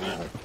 Yeah.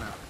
Just